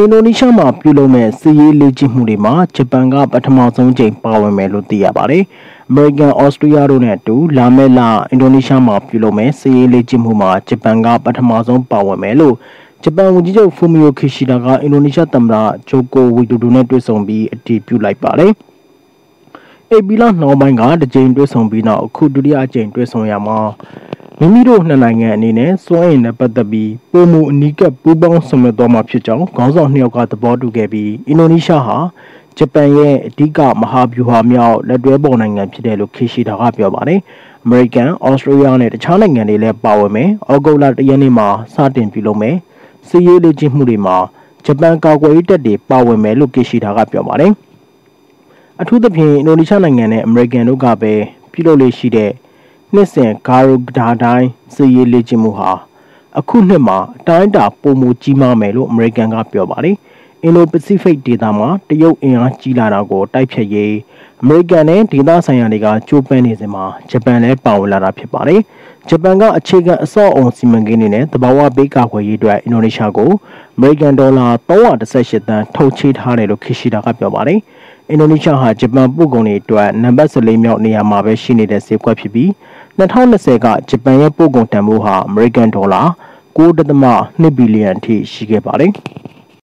အင်ဒိုနီးရှားမှာပြုလုပ်မဲ့စီးရေးလေ့ကျင့်မှုတွေမှာဂျပန်ကပထမဆုံးချိန်ပါဝင်မယ်လို့သိရပါတယ်။ American, Australia တို့နဲ့အတူလာမယ့်လအင်ဒိုနီးရှားမှာပြုလုပ်မဲ့စီးရေးလေ့ကျင့်မှုမှာဂျပန်ကပထမဆုံးပါဝင်မယ်လို့ဂျပန်ဝန်ကြီးချုပ်ဖူမီယိုခီရှီဒါကအင်ဒိုနီးရှားသမ္မတဂျိုကိုဝီဒိုဒိုနဲ့တွေ့ဆုံပြီးအတည်ပြုလိုက်ပါတယ်။အေပီလာနှောင်းပိုင်းကတကြိမ်တွေ့ဆုံပြီးနောက်အခုဒုတိယအကြိမ်တွေ့ဆုံရမှာ မိမိတို့နှစ်နိုင်ငံအနေနဲ့စွမ်းအင်နဲ့ပတ်သက်ပြီးပုံမှုအနီးကပ်ပူးပေါင်းဆောင်ရွက်သွားမှာဖြစ်ကြောင်းခေါင်းဆောင်နှစ်ယောက်ကသဘောတူခဲ့ပြီးအင်ဒိုနီးရှားဟာဂျပန်ရဲ့အဓိကမဟာဗျူဟာမြောက်လက်တွဲပေါ်နိုင်ငံဖြစ်တယ်လို့ခေရှိတာကပြောပါတယ်။ American, Australia နဲ့တခြားနိုင်ငံတွေလည်းပါဝင်မယ်။ဩဂုတ်လတရက်နေ့မှာစတင်ပြုလုပ်မယ်။စီးရေးလေ့ကျင့်မှုတွေမှာဂျပန်ကာကွယ်ရေးတပ်တွေပါဝင်မယ်လို့ခေရှိတာကပြောပါတယ်။အထူးသဖြင့်အင်ဒိုနီးရှားနိုင်ငံနဲ့အမေရိကန်တို့ကပဲပြုလုပ်လေ့ရှိတဲ့ နှစ်စဉ်ဂါရိုဒါတိုင်းစီရေးလေ့ကျင့်မှုဟာအခုနှစ်မှာအတိုင်းအတာပုံမူကြီးမားမယ်လို့အမေရိကန်ကပြောပါတယ်။ အင်ဒိုပစိဖိတ်ဒေသမှာတရုတ်အင်အားကြီးလာတာကိုတိုက်ဖြတ်ရေးအမေရိကန်နဲ့ဒေသဆိုင်ရာတွေကကြိုးပမ်းနေစဉ်မှာဂျပန်လည်းပါဝင်လာတာဖြစ်ပါတယ်။ဂျပန်ကအခြေခံအဆောက်အုံစီမံကိန်းတွေနဲ့တဘာဝဘေးကာကွယ်ရေးအတွက်အင်ဒိုနီးရှားကိုအမေရိကန်ဒေါ်လာ318သန်းထုတ်ချေးထားတယ်လို့ခရှိတာကပြောပါတယ်။အင်ဒိုနီးရှားဟာဂျပန်ပို့ကုန်တွေအတွက်နံပါတ်14မြောက်နေရာမှာပဲရှိနေတဲ့ဈေးကွက်ဖြစ်ပြီး2020ကဂျပန်ရဲ့ပို့ကုန်တန်ဖိုးဟာအမေရိကန်ဒေါ်လာ9.2ဘီလီယံအထိရှိခဲ့ပါတယ်။